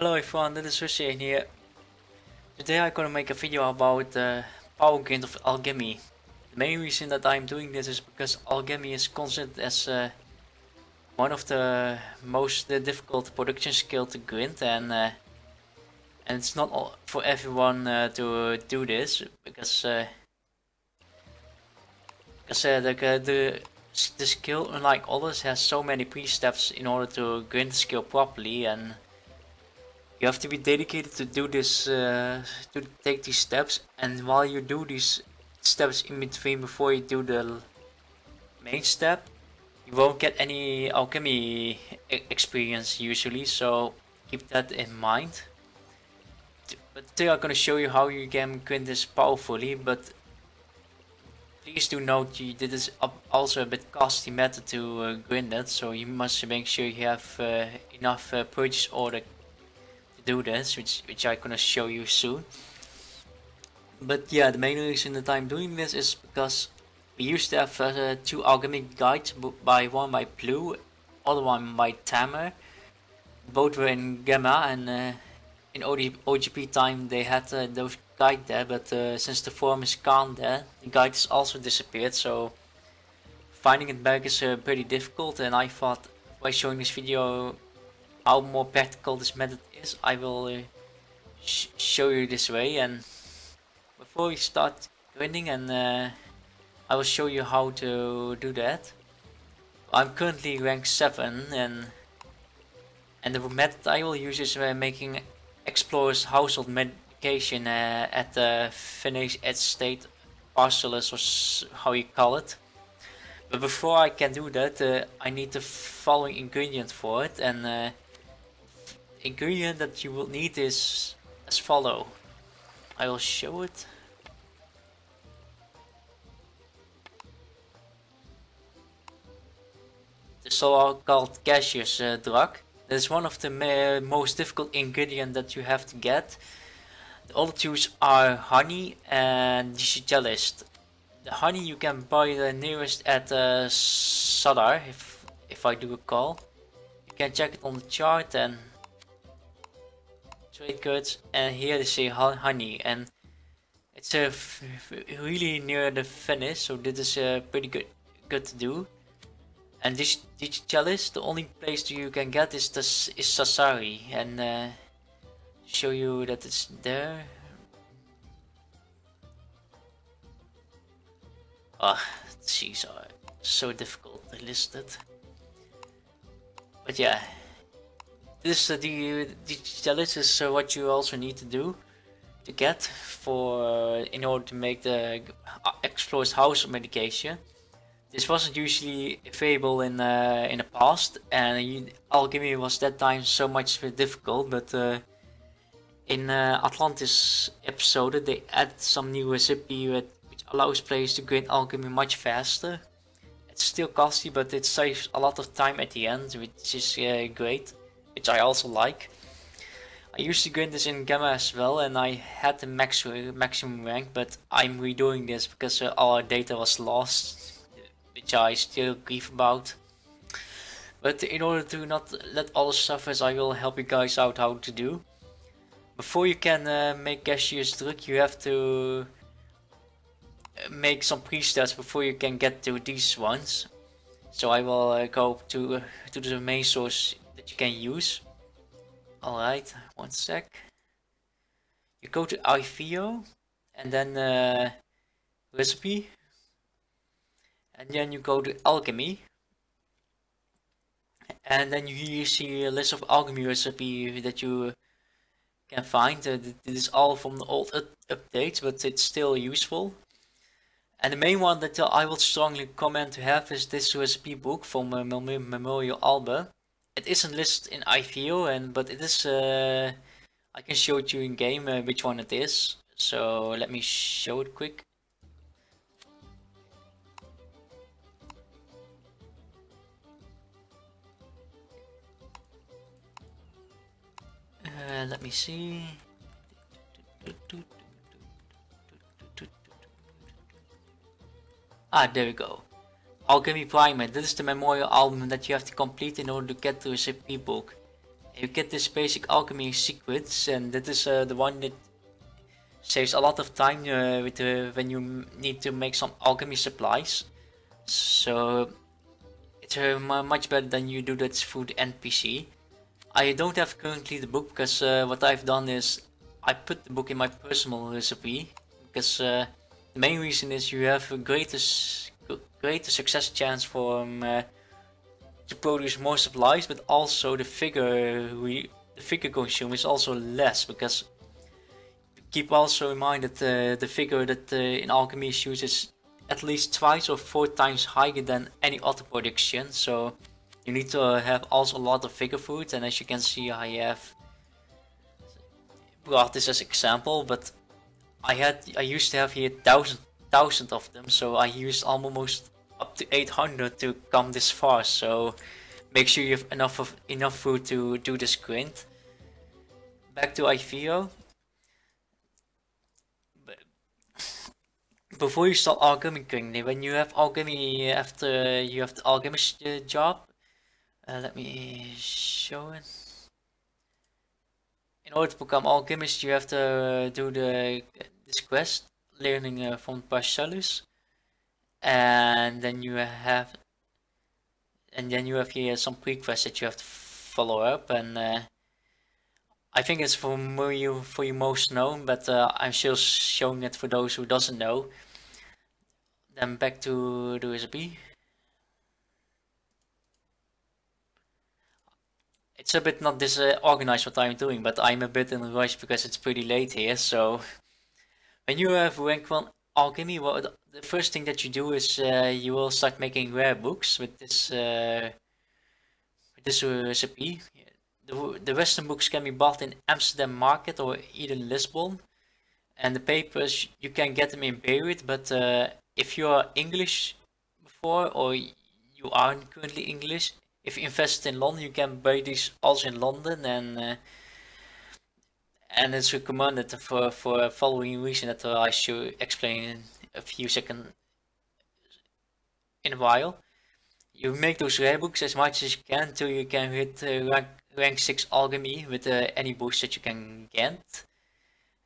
Hello everyone, this is Huseyin here. Today I'm gonna make a video about the uh, power grid of Alchemy. The main reason that I'm doing this is because Alchemy is considered as uh, one of the most uh, difficult production skill to grind and uh, and it's not for everyone uh, to do this because uh, because the, the the skill unlike others has so many pre-steps in order to grind the skill properly and you have to be dedicated to do this uh, to take these steps. And while you do these steps in between before you do the main step you won't get any alchemy experience usually. So keep that in mind. But today I'm gonna show you how you can grind this powerfully but please do note this is also a bit costly method to uh, grind it so you must make sure you have uh, enough uh, purchase order do this, which, which I'm gonna show you soon. But yeah, the main reason that I'm doing this is because we used to have uh, two alchemic guides, by one by Blue, other one by Tamer. Both were in Gamma and uh, in OG, OGP time they had uh, those guide there, but uh, since the forum is gone there, the guide has also disappeared, so finding it back is uh, pretty difficult and I thought by showing this video how more practical this method is, I will uh, sh show you this way. And before we start grinding, and uh, I will show you how to do that. I'm currently rank 7 and and the method I will use is uh, making Explorer's household medication uh, at the finished edge state Paracelsus or how you call it. But before I can do that, uh, I need the following ingredient for it and uh, ingredient that you will need is as follow. I will show it. The so-called gaseous uh, drug. That is one of the most difficult ingredient that you have to get. The other two are honey and digitalis. The honey you can buy the nearest at uh, Zadar, if if I do a call. You can check it on the chart and trade goods and here they say honey and it's uh, really near the finish so this is uh, pretty good good to do. And this this chalice the only place you can get is this is Sassari and uh, show you that it's there. Ah oh, these are so difficult to list it. But yeah this uh, the digitalis is uh, what you also need to do to get for uh, in order to make the Explorer's house medication. This wasn't usually available in uh, in the past, and you, alchemy was that time so much difficult. But uh, in uh, Atlantis episode, they added some new recipe which allows players to gain alchemy much faster. It's still costly, but it saves a lot of time at the end, which is great which I also like. I used to grind this in Gamma as well and I had the max maximum rank but I'm redoing this because uh, all our data was lost which I still grieve about. But in order to not let all suffer as I will help you guys out how to do. Before you can uh, make gaseous drug you have to uh, make some pre-steps before you can get to these ones. So I will uh, go to, uh, to the main source you can use. Alright, one sec. You go to IFIO and then uh, recipe and then you go to alchemy and then you see a list of alchemy recipe that you can find. Uh, this is all from the old updates but it's still useful. And the main one that I would strongly recommend to have is this recipe book from uh, Memorial Album it isn't listed in IFIO, and but it is. Uh, I can show it you in game uh, which one it is. So let me show it quick. Uh, let me see. Ah, there we go. Alchemy Primer. This is the memorial album that you have to complete in order to get the recipe book. you get this basic alchemy secrets and that is uh, the one that saves a lot of time uh, with uh, when you need to make some alchemy supplies so it's uh, much better than you do that through the NPC I don't have currently the book because uh, what I've done is I put the book in my personal recipe because uh, the main reason is you have a greater, success chance for um, to produce more supplies, but also the figure we the figure consume is also less because keep also in mind that uh, the figure that uh, in alchemy is used is at least twice or four times higher than any other production. So you need to have also a lot of figure food, and as you can see, I have brought this as example, but I had I used to have here thousand thousand of them, so I used almost up to 800 to come this far. So make sure you have enough of enough food to do this grind. Back to IVO. Before you start alchemy grinding, when you have alchemy after you have the alchemist uh, job, uh, let me show it. In order to become alchemist, you have to do the this quest, learning uh, from Paracelsus and then you have and then you have here some pre-quests that you have to follow up. And uh, I think it's for you for you most known but uh, I'm still showing it for those who doesn't know. Then back to the recipe it's a bit not disorganized uh, what I'm doing but I'm a bit in a rush because it's pretty late here so when you have rank 1 alchemy, well, the first thing that you do is uh, you will start making rare books with this uh, with this recipe. The, the Western books can be bought in Amsterdam Market or even Lisbon, and the papers you can get them in Beirut. But uh, if you are English before or you aren't currently English, if you invest in London, you can buy these also in London and uh, and it's recommended for for following reason that I should explain in a few seconds in a while. You make those rare books as much as you can until you can hit uh, rank, rank 6 alchemy with uh, any boost that you can get.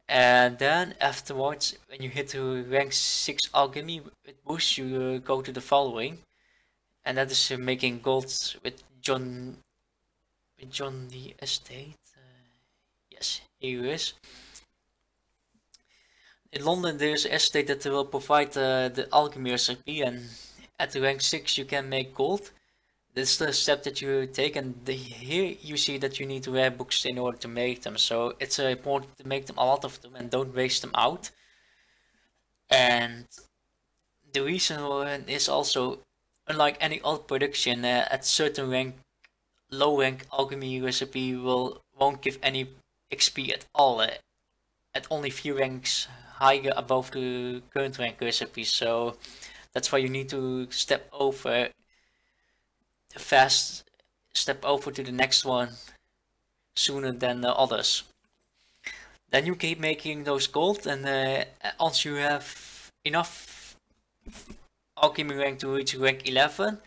And then afterwards, when you hit to rank 6 alchemy with boost, you uh, go to the following. And that is uh, making gold with John with John the Estate. Yes, is. In London there is an estate that will provide uh, the alchemy recipe and at rank 6 you can make gold. This is the step that you take and the, here you see that you need rare books in order to make them. So it's uh, important to make them a lot of them and don't waste them out. And the reason is also, unlike any other production, uh, at certain rank, low rank alchemy recipe will won't give any XP at all uh, at only few ranks higher above the current rank recipe so that's why you need to step over fast step over to the next one sooner than the others. Then you keep making those gold and uh, once you have enough alchemy rank to reach rank 11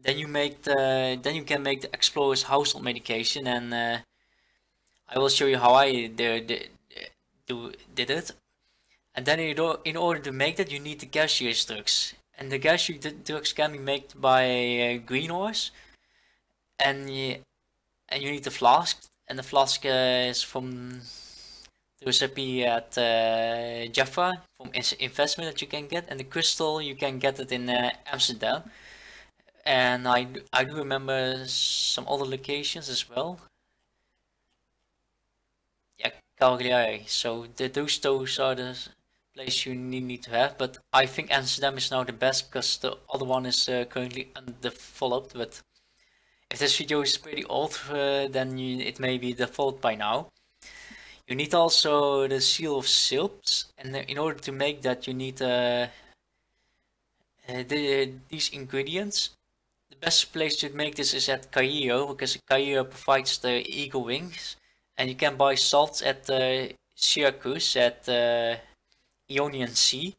then you make the then you can make the explorer's household medication and uh, I will show you how I did, did, did it. And then in order to make that you need the gaseous drugs. And the gaseous drugs can be made by uh, green ores. And you, and you need the flask. And the flask is from the recipe at uh, Jaffa from investment that you can get. And the crystal you can get it in uh, Amsterdam. And I, I do remember some other locations as well. Cagliari. So the, those those are the places you need, need to have. But I think Amsterdam is now the best because the other one is uh, currently undeveloped. But if this video is pretty old, uh, then you, it may be default by now. You need also the seal of Sylphs, and in order to make that, you need uh, uh the, these ingredients. The best place to make this is at Cairo, because Cairo provides the eagle wings and you can buy salt at uh, Syracuse at the uh, Ionian Sea.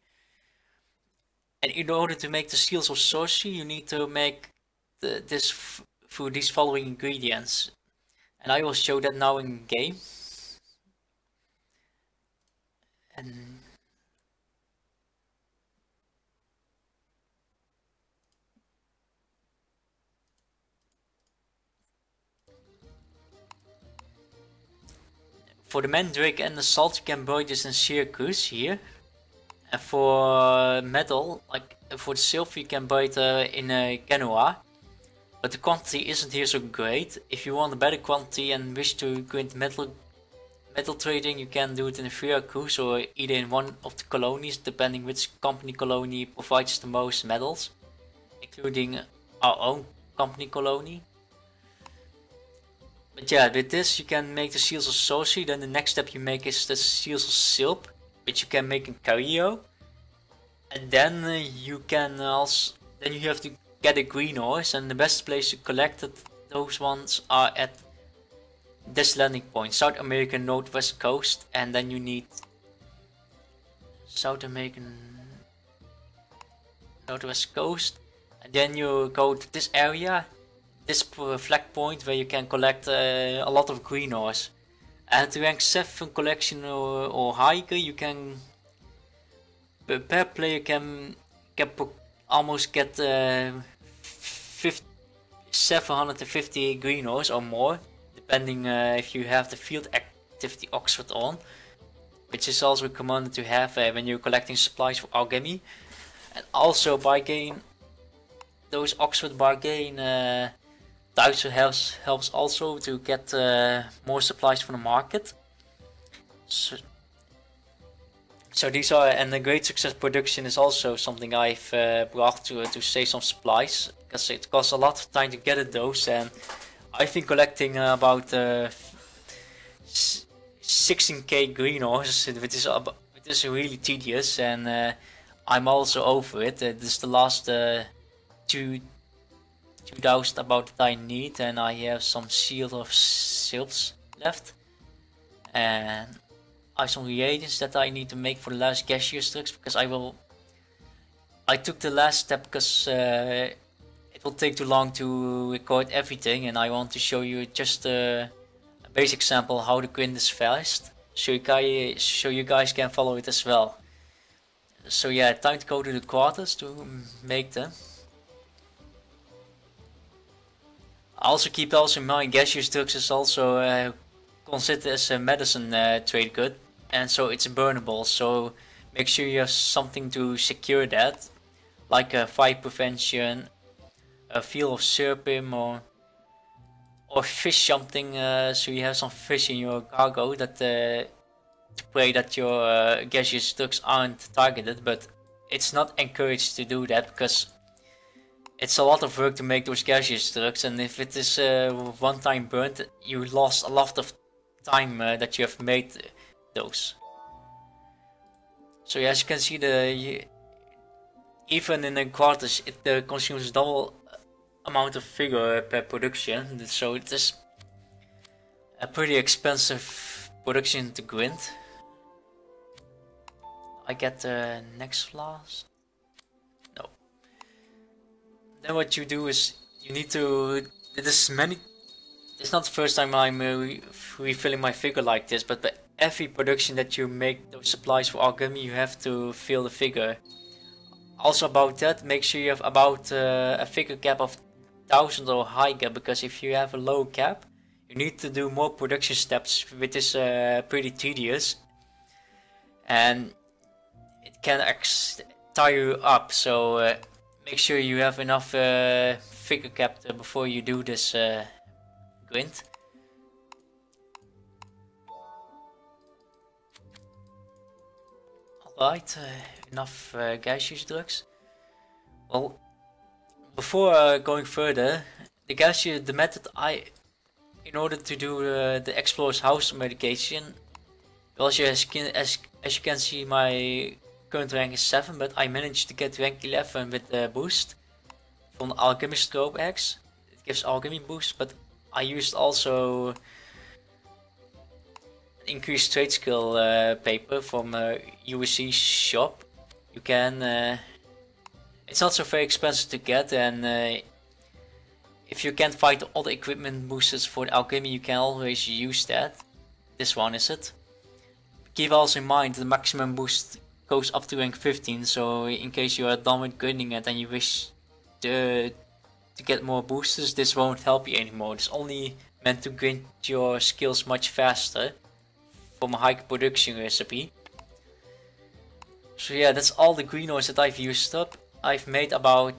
And in order to make the seals of sorcery, you need to make the, this through these following ingredients. And I will show that now in game. And For the Mandrake and the Salt you can buy this in Circus here. And for metal, like for the silver you can buy in uh. But the quantity isn't here so great. If you want a better quantity and wish to go metal metal trading, you can do it in Syracuse or either in one of the colonies, depending which company colony provides the most metals, including our own company colony. But yeah, with this you can make the seals of sorcery, then the next step you make is the seals of sylph, which you can make in Cairo. And then uh, you can also, then you have to get a green ores. And the best place to collect it, those ones are at this landing point, South American Northwest Coast, and then you need South American Northwest Coast, and then you go to this area, this flag point where you can collect uh, a lot of green ores. To rank 7 collection or, or higher, you can per player can, can almost get uh, 50, 750 green ores or more depending uh, if you have the field activity Oxford on, which is also recommended to have uh, when you're collecting supplies for alchemy. And also by bargain, those Oxford bargain uh, also helps, helps also to get uh, more supplies from the market. So, so these are, and the great success production is also something I've uh, brought to, to save some supplies, because it costs a lot of time to get a dose and I've been collecting uh, about uh, 16k green ores, which is which is really tedious, and uh, I'm also over it. Uh, this is the last uh, two 2000 about that I need, and I have some shield of silks left, and I have some reagents that I need to make for the last gaseous drugs because I will. I took the last step because uh, it will take too long to record everything and I want to show you just a, a basic sample how the grind is fast so you, guys, so you guys can follow it as well. So yeah, time to go to the quarters to make them. Also keep also in mind gaseous drugs is also uh, considered as a medicine uh, trade good and so it's burnable so make sure you have something to secure that. Like a fire prevention a field of serpim or or fish something uh, so you have some fish in your cargo that to pray that your gaseous drugs aren't targeted but it's not encouraged to do that because it's a lot of work to make those gaseous drugs and if it is uh, one time burnt you lost a lot of time uh, that you have made those so as you can see the you, even in the quarters it uh, consumes double amount of figure per production, so it is a pretty expensive production to grind. I get the next flask. Then what you do is you need to. This many. It's not the first time I'm uh, re refilling my figure like this, but every production that you make those supplies for alchemy, you have to fill the figure. Also about that, make sure you have about uh, a figure cap of thousand or higher because if you have a low cap you need to do more production steps which is uh, pretty tedious and it can tie you up so uh, make sure you have enough uh, figure cap before you do this uh, grind Alright, uh, enough uh, gaseous drugs. Well, before uh, going further, the guys, the method I, in order to do uh, the explorer's house medication, well, as, as, as you can see, my current rank is 7, but I managed to get rank 11 with the boost from the Alchemist Scope X. It gives alchemy boost, but I used also increased trade skill uh, paper from uh, USC shop. You can uh, it's not so very expensive to get and uh, if you can't find all the equipment boosters for alchemy, you can always use that. This one is it. Keep also in mind the maximum boost goes up to rank 15, so in case you are done with grinding it and you wish to, to get more boosters, this won't help you anymore. It's only meant to grind your skills much faster from a high production recipe. So yeah, that's all the green ores that I've used up. I've made about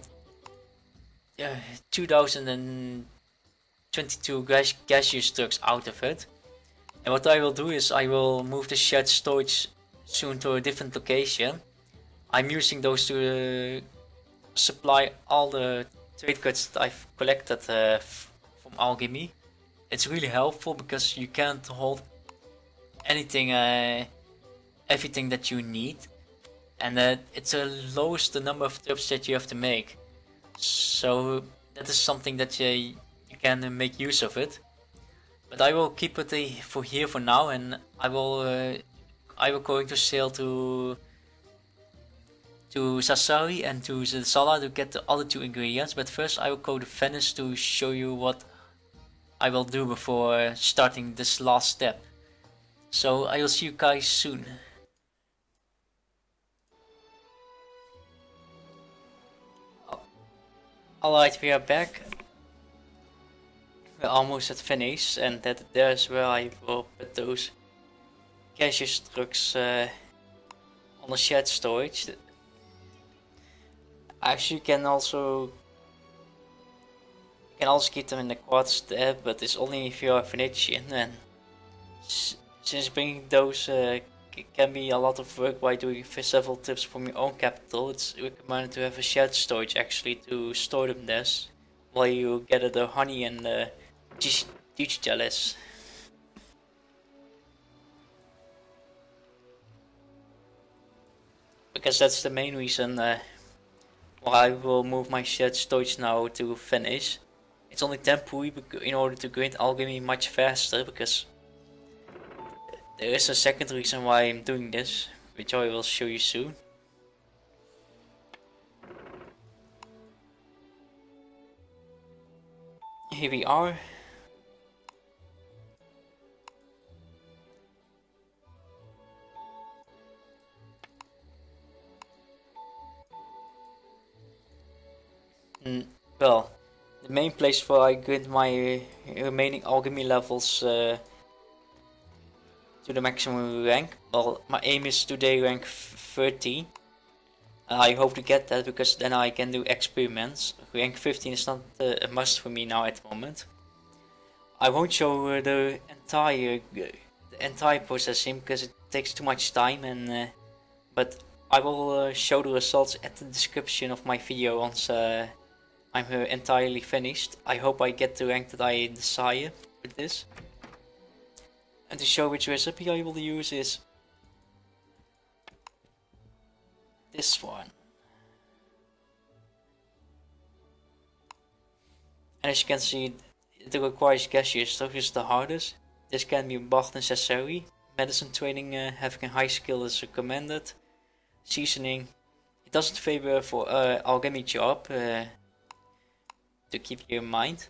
uh, 2022 gas gaseous drugs out of it. And what I will do is I will move the shed storage soon to a different location. I'm using those to uh, supply all the trade cards that I've collected uh, from Alchemy. It's really helpful because you can't hold anything, uh, everything that you need and it's a lowest the number of trips that you have to make. So that is something that uh, you can make use of it. But I will keep it for here for now, and I will uh, I will going to sail to to Sassari and to Sala to get the other two ingredients. But first I will go to Venice to show you what I will do before starting this last step. So I will see you guys soon. Oh. Alright, we are back. We're almost at Venice and that there's where I will put those gaseous drugs uh, on the shed storage. Actually, you can also you can also keep them in the quarters there, but it's only if you are Venetian. And since bringing those uh, can be a lot of work by doing several trips from your own capital. It's recommended to have a shared storage actually to store them there while you gather the honey and the peach Because that's the main reason uh, why I will move my shed storage now to finish. It's only temporary in order to grind alchemy much faster because there is a second reason why I'm doing this, which I will show you soon. Here we are. Mm, well, the main place where I get my remaining alchemy levels uh, to the maximum rank. Well, my aim is today rank 30. I hope to get that because then I can do experiments. Rank 15 is not uh, a must for me now at the moment. I won't show uh, the entire uh, the entire processing because it takes too much time and uh, but I will uh, show the results at the description of my video once uh, I'm entirely finished. I hope I get the rank that I desire with this. And to show which recipe I will use is this one. And as you can see, it requires gaseous stuff is the hardest. This can be both necessary. Medicine training uh, having a high skill is recommended. Seasoning, it doesn't favor for uh, alchemy job uh, to keep you in mind.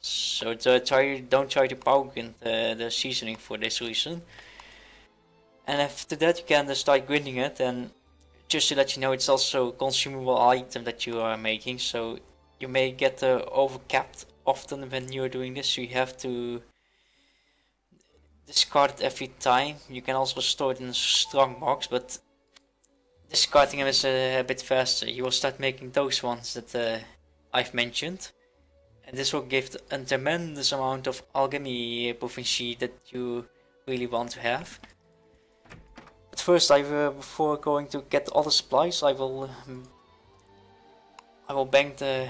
So try, don't try to poke in the, the seasoning for this reason. And after that you can start grinding it and just to let you know it's also a consumable item that you are making so you may get uh, overcapped often when you're doing this so you have to discard it every time. You can also store it in a strong box but discarding them is a, a bit faster. You will start making those ones that uh, I've mentioned. And this will give a tremendous amount of alchemy proficiency that you really want to have. But first, I uh, before going to get all the supplies, I will um, I will bank the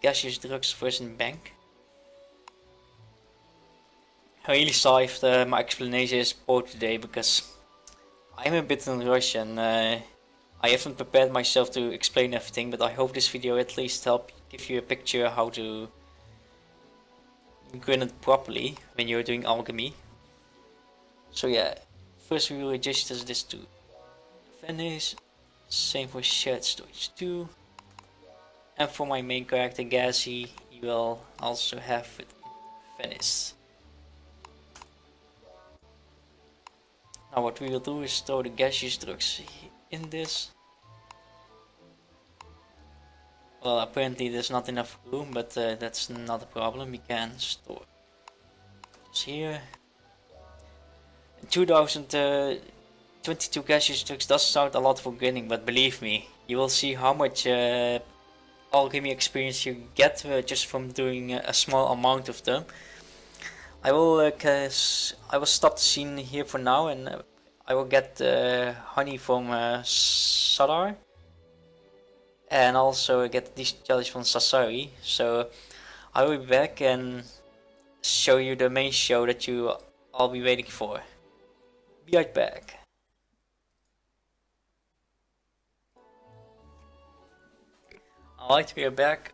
gaseous drugs first in bank. I really sorry if the, my explanation is poor today because I'm a bit in rush and uh, I haven't prepared myself to explain everything, but I hope this video at least help give you a picture how to grind it properly when you're doing alchemy. So yeah, first we will register this to finish. Same for shared storage 2. And for my main character Gazi, you will also have it Venice. Now what we will do is store the gaseous drugs in this. Well, apparently there's not enough room, but uh, that's not a problem. We can store this here. 2022 uh, gaseous drugs does sound a lot for grinding, but believe me, you will see how much uh, alchemy experience you get uh, just from doing a small amount of them. I will uh, I will stop the scene here for now and uh, I will get uh, honey from Zadar and also get these jellies from Sassari. So I will be back and show you the main show that you all be waiting for. Be right back. Alright, we are back.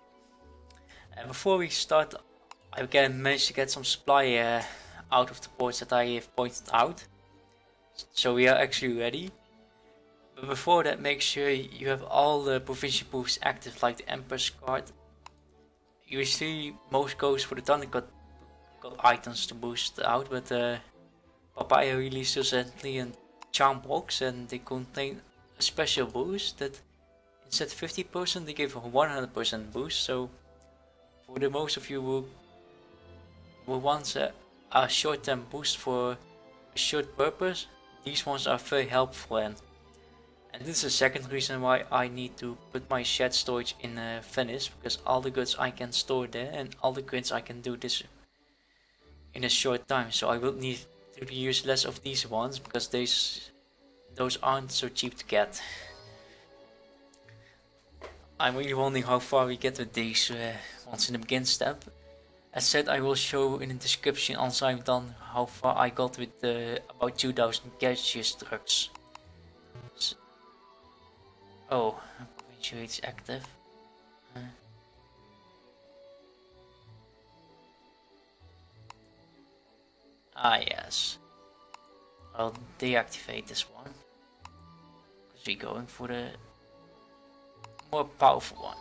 And before we start, I again managed to get some supply uh, out of the ports that I have pointed out. So we are actually ready. But before that, make sure you have all the provincial boosts active, like the Empress card. Usually, most goes for the Thunder God, God items to boost out, but uh, Papaya released recently a charm box and they contain a special boost that instead 50% they give a 100% boost so for the most of you who, who wants a, a short-term boost for a short purpose these ones are very helpful and and this is the second reason why I need to put my shed storage in uh, Venice because all the goods I can store there and all the goods I can do this in a short time so I will need to use less of these ones because these those aren't so cheap to get I'm really wondering how far we get with these uh, once in the begin step. As said, I will show in the description once I'm done how far I got with the about 2000 gaseous drugs. Oh, is active. Uh, ah yes. I'll deactivate this one. Because we're going for the more powerful one.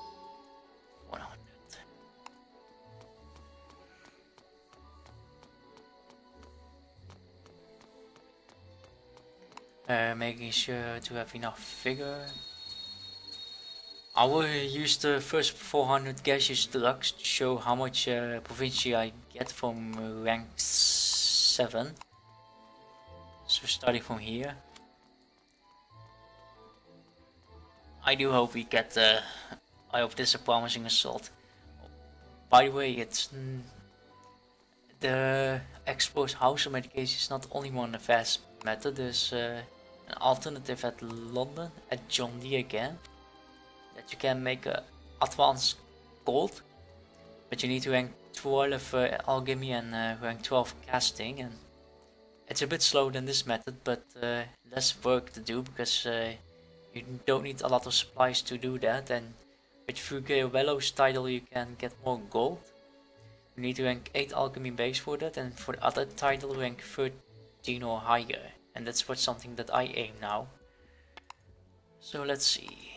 100. Uh, making sure to have enough figure. I will use the first 400 gaseous deluxe to show how much uh, I get from rank 7. So starting from here. I do hope we get the. I hope this is a promising assault. By the way, it's the exposed house medication is not only one fast method. There's uh, an alternative at London at John Dee again that you can make a advanced gold, but you need to rank 12 uh, alchemy and uh, rank 12 casting and it's a bit slower than this method but uh, less work to do because uh, you don't need a lot of supplies to do that and with Fuguello's title you can get more gold. You need to rank 8 alchemy base for that and for the other title rank 13 or higher and that's what something that I aim now. So let's see.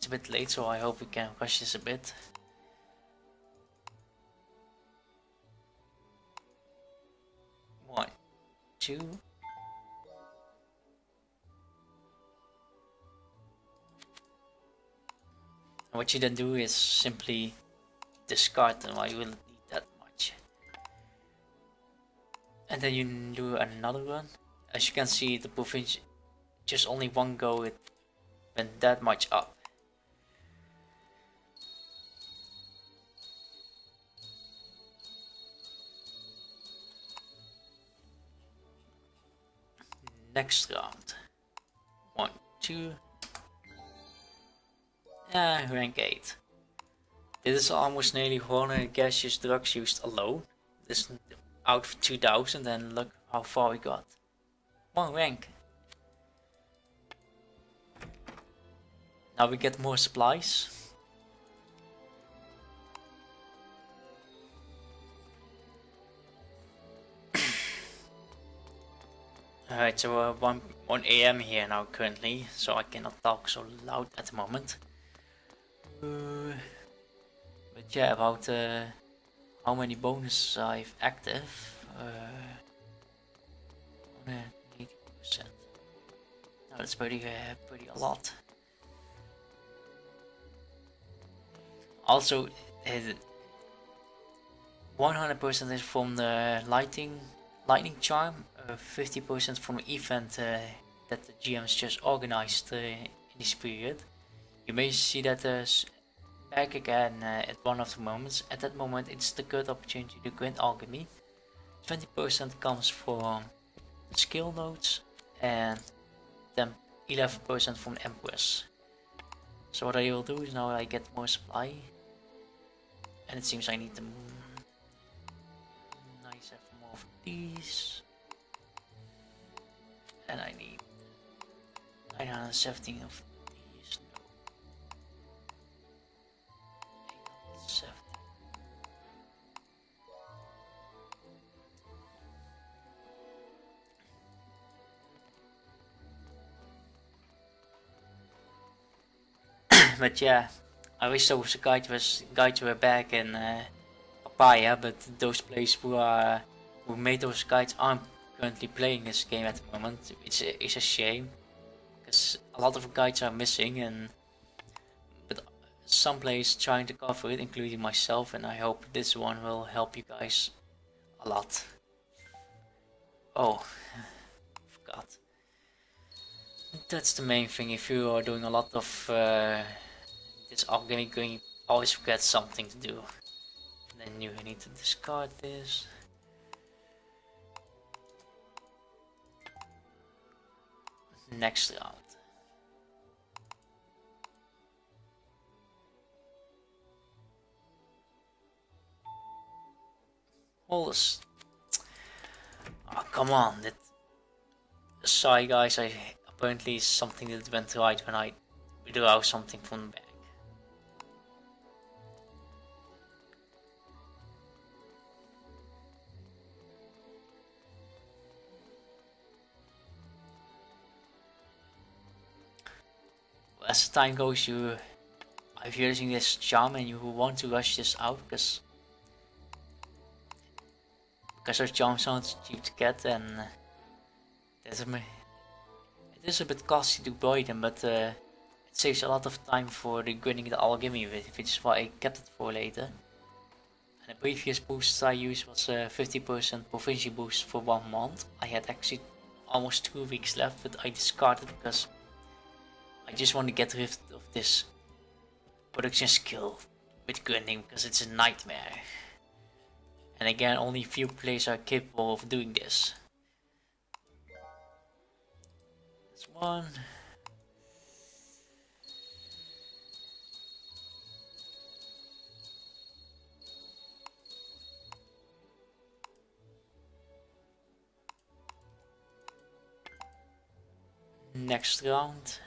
It's a bit late so I hope we can rush this a bit. One, two, And what you then do is simply discard them, I will need that much. And then you do another one. As you can see, the province just only one go it went that much up. Next round. One, two, uh, rank 8. This is almost nearly 100 gaseous drugs used alone. This out of 2000 and look how far we got. One rank. Now we get more supplies. Alright, so we're 1, 1 am here now currently, so I cannot talk so loud at the moment. Uh, yeah, about uh, how many bonuses I've active. Uh, 80%. that's pretty, uh, pretty a lot. Also, 100% is from the lighting, lightning charm, 50% uh, from the event uh, that the GMs just organized uh, in this period. You may see that there's back again uh, at one of the moments. At that moment, it's the good opportunity to grind alchemy. 20% comes from skill nodes and then 11% from Empress. So what I will do is now I get more supply and it seems I need to nice have more of these and I need. 917 of these, but yeah, I wish guys was guides were back in uh, Papaya, but those places who are who made those guides aren't currently playing this game at the moment. A, it's a shame because a lot of guides are missing, and but some players trying to cover it, including myself, and I hope this one will help you guys a lot. Oh, forgot. That's the main thing. If you are doing a lot of uh, this organic going always forget something to do. And then you need to discard this. Next round. Oh, come on. That... Sorry guys, I apparently something that went right when I drew out something from the as time goes, you if you're using this charm and you want to rush this out because because those charms aren't cheap to get and there's a, it is a bit costly to buy them, but uh, it saves a lot of time for the grinding the alchemy with, which is why I kept it for later. And the previous boost I used was a 50% proficiency boost for one month. I had actually almost two weeks left, but I discarded because I just want to get rid of this production skill with grinding because it's a nightmare. And again, only few players are capable of doing this. This one. Next round.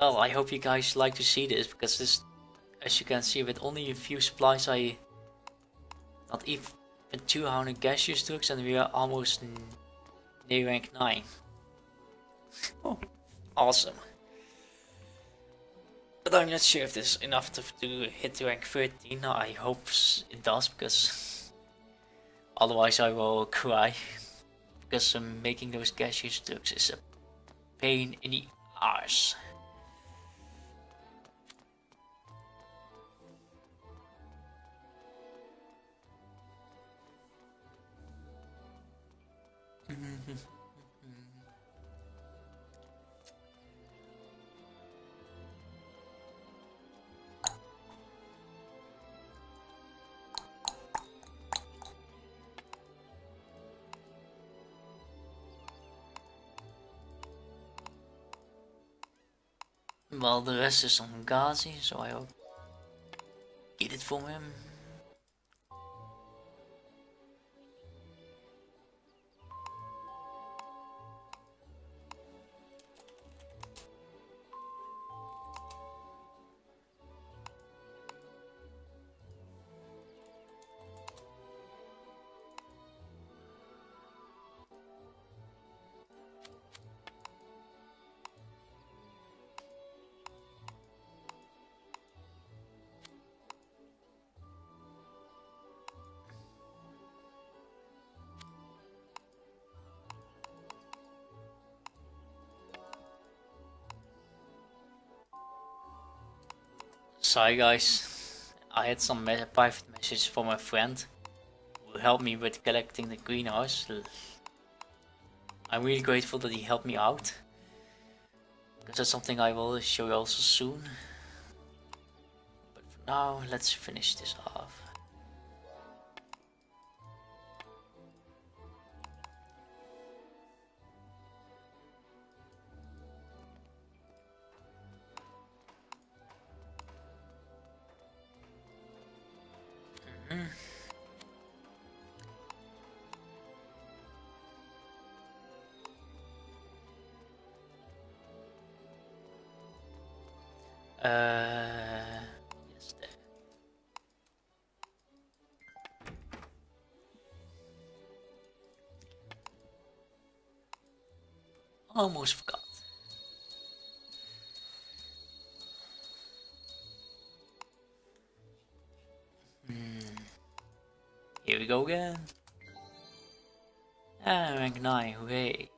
Well, I hope you guys like to see this, because this, as you can see, with only a few supplies, I not even 200 gaseous drugs, and we are almost near rank 9. oh, awesome. But I'm not sure if this is enough to, to hit rank 13. I hope it does, because otherwise I will cry. Because um, making those gaseous drugs is a pain in the arse. Well, the rest is on Gazi, so I will get it from him. Sorry guys, I had some me private message from a friend who helped me with collecting the green ores. I'm really grateful that he helped me out. Because that's something I will show you also soon. But for now, let's finish this off. Uh. Almost forgot. Hmm. Here we go again. Ah, rank 9, hooray.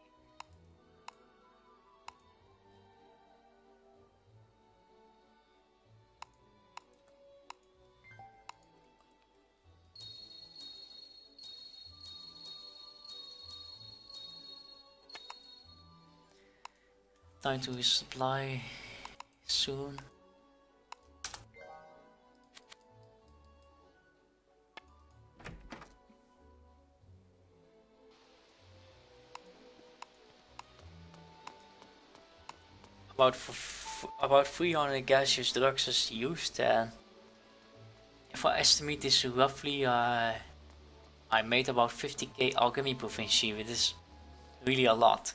Time to resupply soon. About about 300 gaseous drugs is used and if I estimate this roughly uh, I made about 50k alchemy proficiency which is really a lot.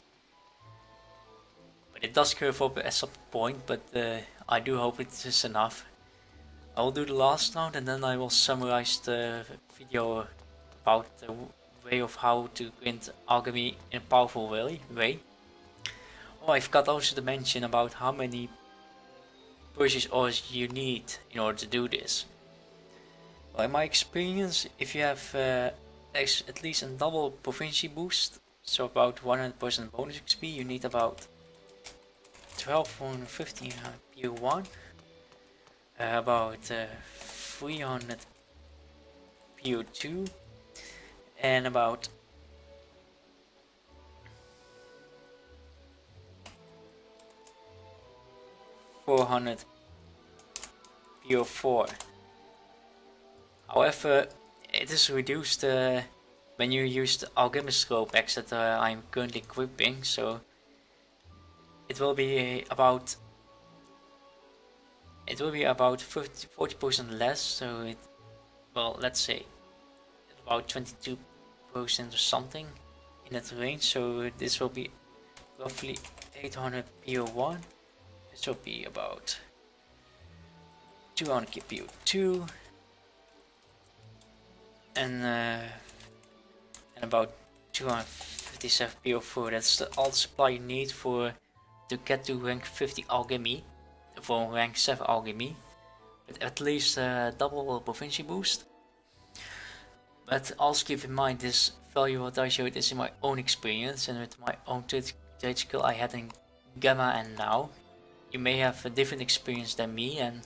But it does curve up at some point, but uh, I do hope it is enough. I will do the last round and then I will summarize the video about the way of how to grind alchemy in a powerful way. Oh, I forgot also to mention about how many purchase ores you need in order to do this. Well, in my experience, if you have uh, at least a double proficiency boost, so about 100% bonus XP, you need about 1250 PO1 uh, about uh, 300 PO2 and about Four hundred PO4. However, it is reduced uh, when you use the alchemist scope X that uh, I'm currently equipping, so it will be about it will be about 40 percent less so it well let's say about 22 percent or something in that range. So this will be roughly 800 PO1 this will be about 200 PO2 and uh, and about 257 PO4 that's the, all the supply you need for to get to rank 50 alchemy from rank 7 alchemy with at least a double proficiency boost. But also keep in mind this value what I showed is in my own experience and with my own trade skill I had in Gamma and now. You may have a different experience than me and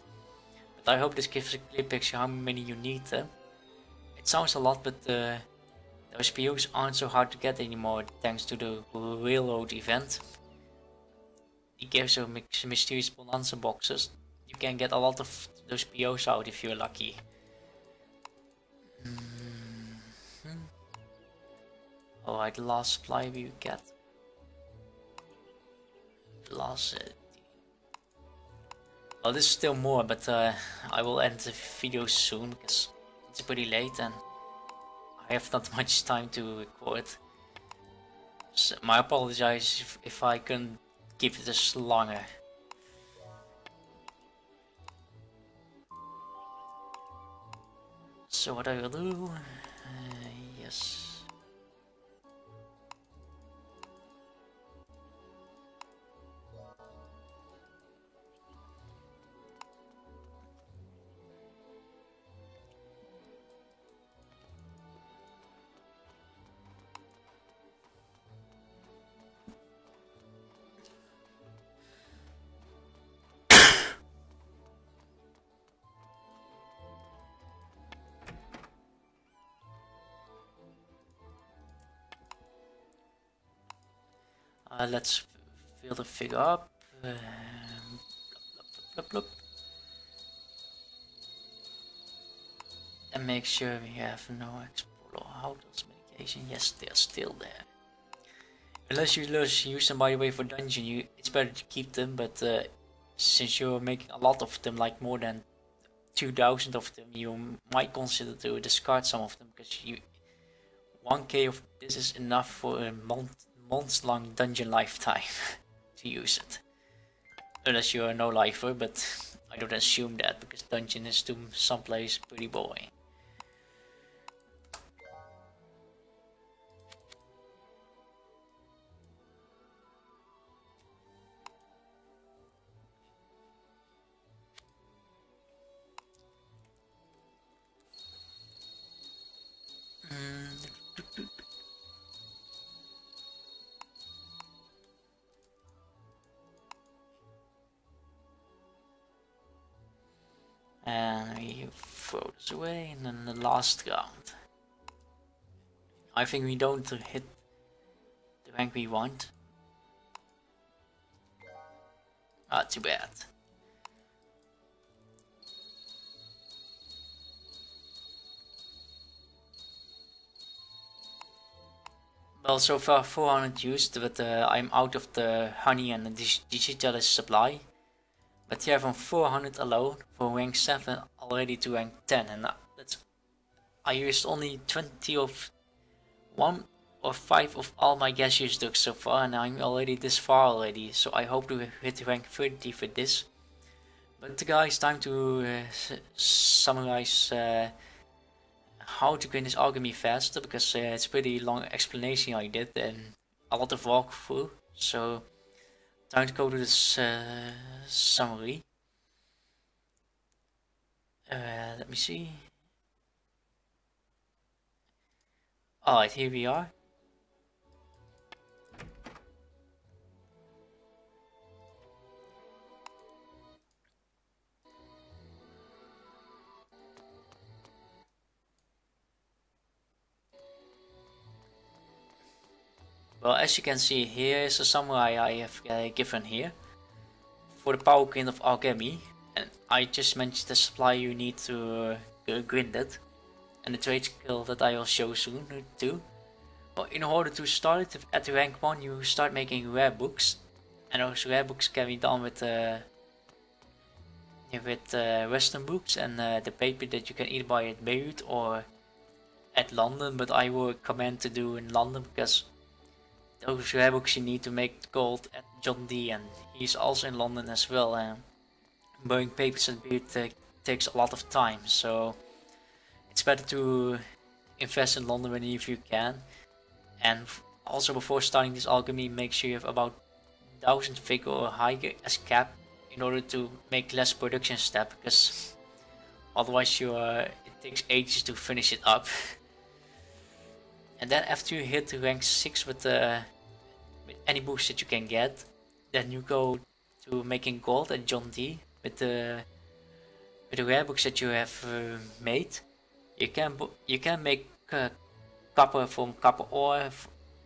but I hope this gives a clear picture how many you need. Uh. It sounds a lot but uh, those POs aren't so hard to get anymore thanks to the railroad event he gives you mysterious bonanza boxes. You can get a lot of those POs out if you're lucky. Mm -hmm. Alright, last supply we get. Last. Well, this is still more, but uh, I will end the video soon because it's pretty late and I have not much time to record. So my apologies if, if I can keep this longer. So what I will do, uh, yes. Uh, let's fill the figure up. Um, blop, blop, blop, and make sure we have no explore does medication. Yes, they're still there. Unless you lose, use them by the way for dungeon, you it's better to keep them. But uh, since you're making a lot of them, like more than 2000 of them, you might consider to discard some of them because you 1k of this is enough for a month months long dungeon lifetime to use it. Unless you're a no lifer, but I don't assume that because dungeon is to someplace pretty boring. And then the last round. I think we don't hit the rank we want. Ah, too bad. Well, so far 400 used, but uh, I'm out of the honey and the digitalis supply. But yeah, from 400 alone, for rank 7 already to rank 10, and that's... I used only 20 of... 1 or 5 of all my gaseous drugs so far, and I'm already this far already, so I hope to hit rank 30 for this. But guys, time to uh, summarize uh, how to gain this alchemy faster because uh, it's pretty long explanation I did and a lot of walkthrough. So time to go to this uh, summary. Uh, let me see. Alright, here we are. Well, as you can see, here is a summary I have uh, given here for the power grind of alchemy. And I just mentioned the supply you need to uh, grind it, and the trade skill that I will show soon too. Well, in order to start it at rank 1, you start making rare books, and those rare books can be done with uh, with uh, Western books and uh, the paper that you can either buy at Beirut or at London, but I would recommend to do in London because those books you need to make gold at John Dee and he's also in London as well and buying papers and beer takes a lot of time so it's better to invest in London when if you can. And also before starting this alchemy make sure you have about 1000 figure or higher as cap in order to make less production step because otherwise you uh, it takes ages to finish it up And then after you hit rank 6 with, uh, with any boost that you can get, then you go to making gold at John Dee with the with the rare books that you have uh, made. You can you can make uh, copper from copper ore,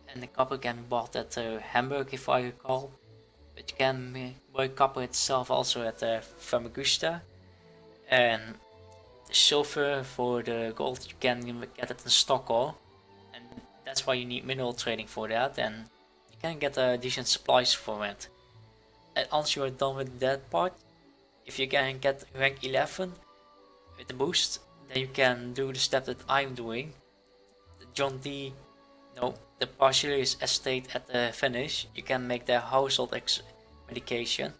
and the copper can be bought at uh, Hamburg if I recall. But you can buy copper itself also at uh, Famagusta. And silver for the gold you can get it in Stockholm that's why you need mineral trading for that and you can get a decent supplies for it. And once you are done with that part, if you can get rank 11 with the boost, then you can do the step that I'm doing. The John Dee, no, the Paracelsus estate at the finish, you can make the household ex medication.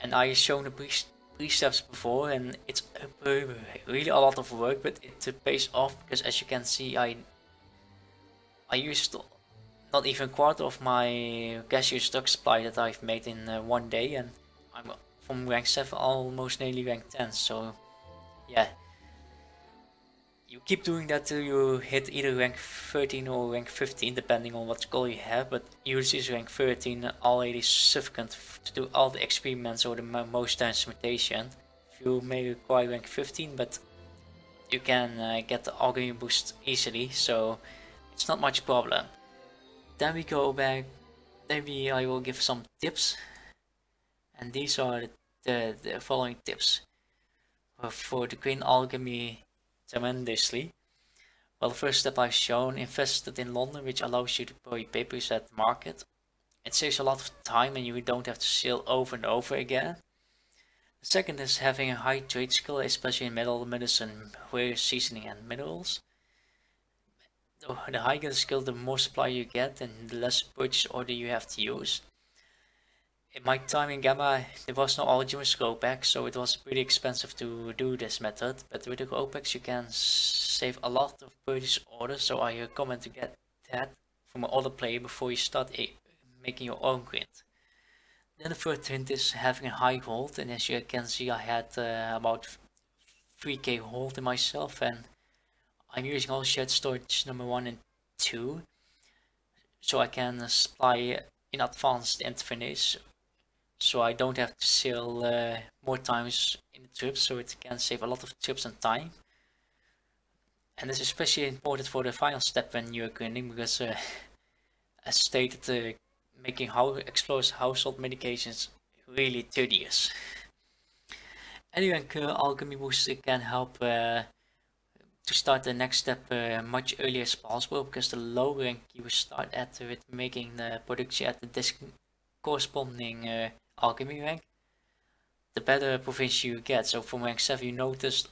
And I shown the pre precepts before and it's really a lot of work but it pays off because as you can see I I used not even quarter of my gaseous drug supply that I've made in uh, one day and I'm from rank 7 almost nearly rank 10 so yeah. You keep doing that till you hit either rank 13 or rank 15 depending on what skill you have but usually rank 13 already sufficient to do all the experiments or the most transmutation you may require rank 15 but you can uh, get the alchemy boost easily so it's not much problem. Then we go back maybe I will give some tips and these are the, the, following tips uh, for the green alchemy tremendously. Well, the first step I've shown, invested in London, which allows you to buy papers at the market. It saves a lot of time and you don't have to sail over and over again. The second is having a high trade skill, especially in metal, medicine, ware, seasoning and minerals. So the higher the skill, the more supply you get and the less purchase order you have to use. In my time in Gamma, there was no Alchemist OPEX, so it was pretty expensive to do this method, but with the OPEX you can save a lot of purchase orders, so I recommend to get that from another player before you start making your own grid. Then the third hint is having a high hold, and as you can see I had uh, about 3k hold in myself, and I'm using all shared storage number 1 and 2, so I can supply in advance the interface so I don't have to sail uh, more times in the trip so it can save a lot of trips and time. And this is especially important for the final step when you're grinding because uh, as stated uh, making how explosive household medications really tedious. Anyway alchemy booster can help uh, to start the next step uh, much earlier as possible because the lower rank you start at with making the production at the corresponding uh, alchemy rank, the better proficiency you get. So from rank 7 you noticed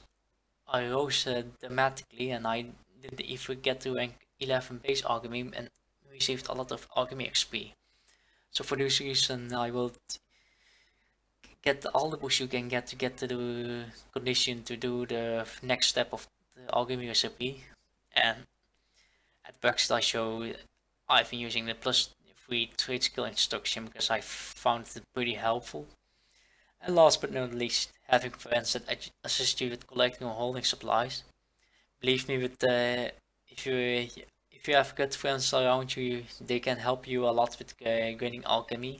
I rose uh, dramatically and I didn't even get to rank 11 base alchemy and received a lot of alchemy XP. So for this reason I will get all the boosts you can get to get to the condition to do the next step of the alchemy recipe and at Brexit I show I've been using the plus free trade skill instruction because I found it pretty helpful. And last but not least, having friends that assist you with collecting or holding supplies. Believe me, with uh, if you if you have good friends around you, they can help you a lot with uh, gaining alchemy.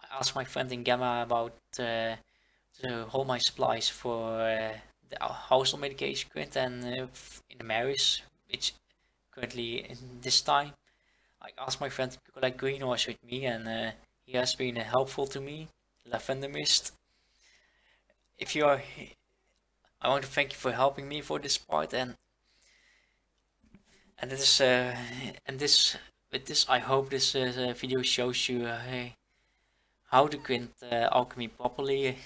I asked my friend in Gamma about uh, to hold my supplies for uh, the household medication grid and uh, in the Marys, which currently in this time I asked my friend to collect green ores with me and uh, he has been helpful to me, Lavender Mist. If you are, I want to thank you for helping me for this part and and this uh, and this with this I hope this uh, video shows you uh, how to grind uh, alchemy properly.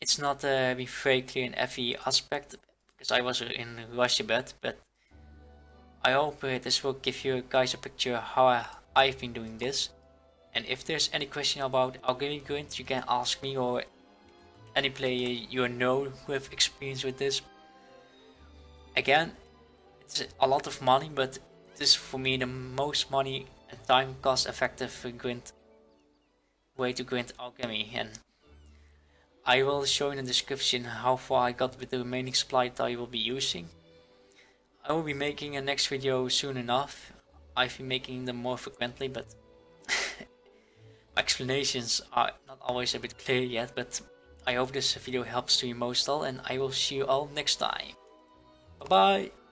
It's not uh, very clear in every aspect because I was in rush bit, but I hope uh, this will give you guys a picture how I've been doing this. And if there's any question about alchemy grind, you can ask me or any player you know who have experience with this. Again, it's a lot of money, but this is for me the most money and time cost effective grind way to grind alchemy. And I will show in the description how far I got with the remaining supply that I will be using. I will be making a next video soon enough. I've been making them more frequently, but my explanations are not always a bit clear yet, but I hope this video helps to you most all, and I will see you all next time. Bye bye!